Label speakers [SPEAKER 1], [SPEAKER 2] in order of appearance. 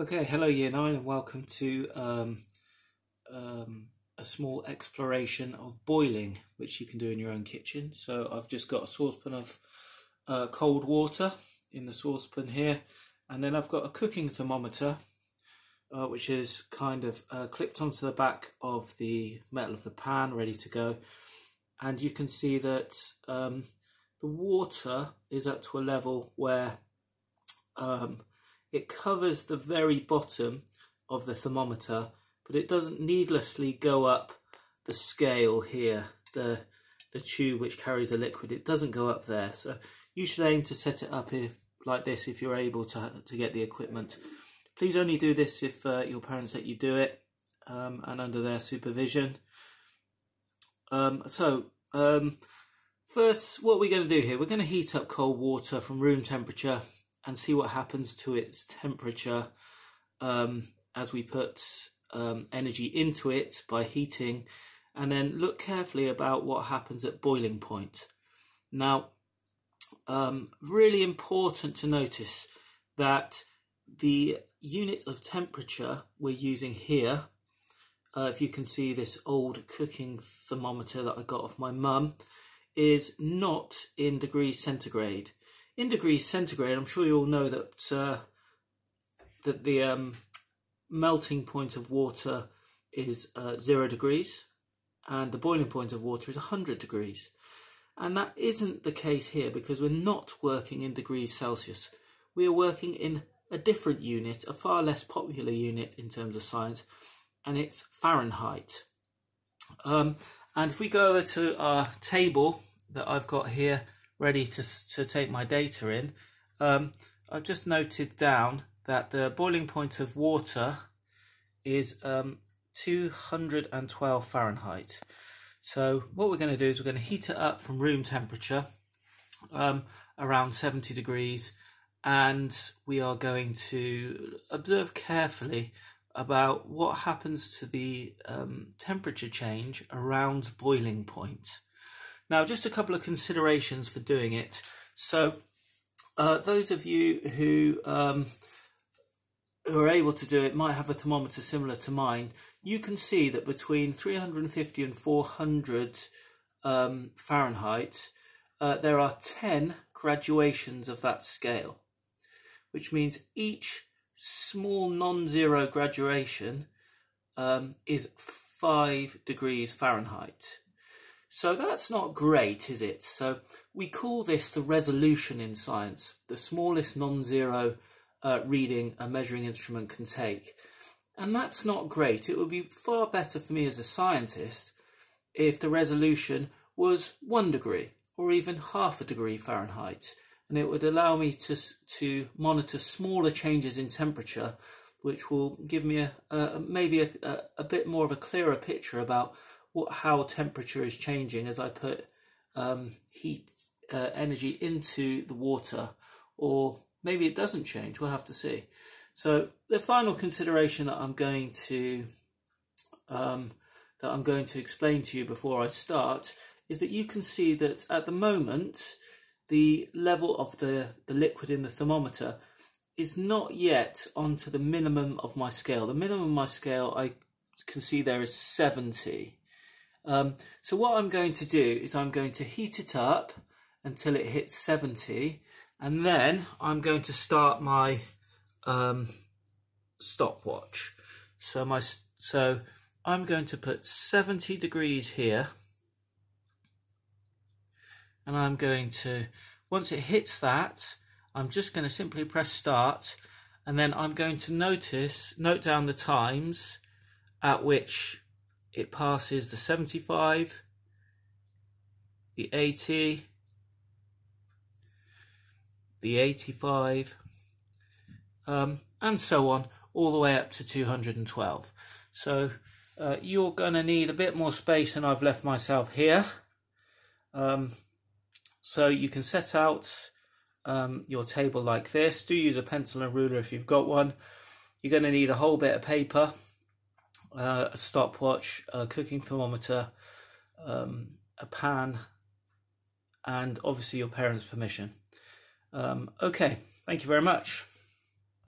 [SPEAKER 1] Okay, hello Year 9 and welcome to um, um, a small exploration of boiling, which you can do in your own kitchen. So I've just got a saucepan of uh, cold water in the saucepan here, and then I've got a cooking thermometer, uh, which is kind of uh, clipped onto the back of the metal of the pan, ready to go. And you can see that um, the water is up to a level where um, it covers the very bottom of the thermometer, but it doesn't needlessly go up the scale here, the the tube which carries the liquid. It doesn't go up there, so you should aim to set it up if like this if you're able to to get the equipment. Please only do this if uh, your parents let you do it um, and under their supervision. Um, so um, first, what we're going to do here, we're going to heat up cold water from room temperature and see what happens to its temperature um, as we put um, energy into it by heating and then look carefully about what happens at boiling point. Now, um, really important to notice that the unit of temperature we're using here, uh, if you can see this old cooking thermometer that I got off my mum, is not in degrees centigrade in degrees centigrade, I'm sure you all know that uh, that the um, melting point of water is uh, zero degrees, and the boiling point of water is 100 degrees. And that isn't the case here because we're not working in degrees Celsius. We are working in a different unit, a far less popular unit in terms of science, and it's Fahrenheit. Um, and if we go over to our table that I've got here, ready to, to take my data in, um, I've just noted down that the boiling point of water is um, 212 Fahrenheit. So what we're going to do is we're going to heat it up from room temperature um, around 70 degrees and we are going to observe carefully about what happens to the um, temperature change around boiling point. Now, just a couple of considerations for doing it. So, uh, those of you who um, who are able to do it might have a thermometer similar to mine. You can see that between 350 and 400 um, Fahrenheit, uh, there are 10 graduations of that scale, which means each small non-zero graduation um, is 5 degrees Fahrenheit. So that's not great, is it? So we call this the resolution in science, the smallest non-zero uh, reading a measuring instrument can take. And that's not great. It would be far better for me as a scientist if the resolution was one degree or even half a degree Fahrenheit. And it would allow me to, to monitor smaller changes in temperature, which will give me a, a maybe a, a, a bit more of a clearer picture about what how temperature is changing as I put um, heat uh, energy into the water, or maybe it doesn't change. We'll have to see. So the final consideration that I'm going to um, that I'm going to explain to you before I start is that you can see that at the moment the level of the, the liquid in the thermometer is not yet onto the minimum of my scale. The minimum of my scale I can see there is 70. Um, so what I'm going to do is I'm going to heat it up until it hits 70 and then I'm going to start my um, stopwatch. So my so I'm going to put 70 degrees here and I'm going to once it hits that I'm just going to simply press start and then I'm going to notice note down the times at which it passes the 75, the 80, the 85, um, and so on, all the way up to 212. So uh, you're going to need a bit more space than I've left myself here. Um, so you can set out um, your table like this. Do use a pencil and ruler if you've got one. You're going to need a whole bit of paper uh, a stopwatch, a cooking thermometer, um, a pan, and obviously your parents' permission. Um, okay, thank you very much.